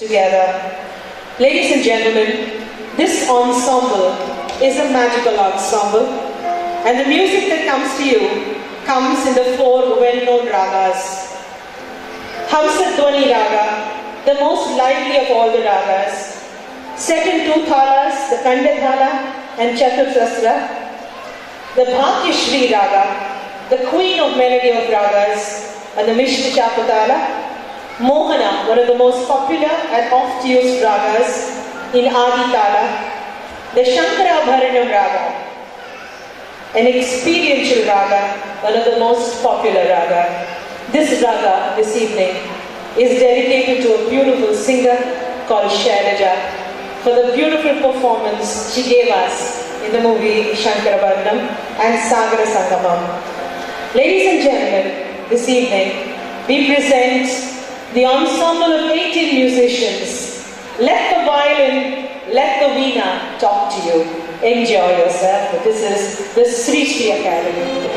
together. Ladies and gentlemen, this ensemble is a magical ensemble, and the music that comes to you comes in the four well-known ragas. Hamsadwani Raga, the most lively of all the ragas, Second two thalas, the Kandadhala and Chatursasra. The Bhagyashri Raga, the queen of melody of ragas, and the Mishra Chapatala, Mohana, one of the most popular and oft-used ragas in Adi Tala, the Shankarabharanam Raga, an experiential raga, one of the most popular raga. This raga this evening is dedicated to a beautiful singer called Shailaja for the beautiful performance she gave us in the movie Shankarabharanam and Sagara Sangamam. Ladies and gentlemen, this evening we present the ensemble of 18 musicians. Let the violin, let the veena talk to you. Enjoy yourself. This is the Sri Sri Academy.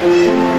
Música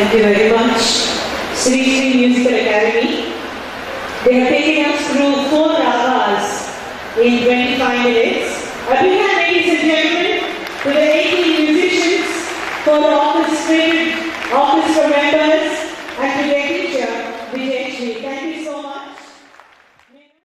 Thank you very much. Sri Sri Musical Academy. They have taken us through four ragas in 25 minutes. A big hand, ladies and gentlemen, to the 18 musicians, for the orchestrated orchestra members,